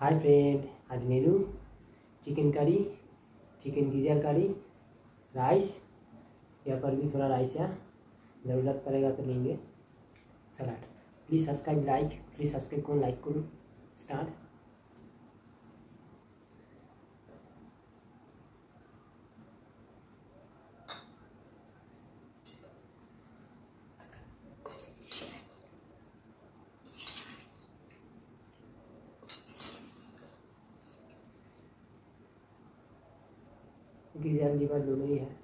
हाय friend आज menu chicken curry chicken गिजर curry rice या पर भी थोड़ा राइस है। ज़रूरत पड़ेगा तो लेंगे। Salad please subscribe like please subscribe करो लाइक करो. स्टार्ट गिजर लीवर दोनों ही है।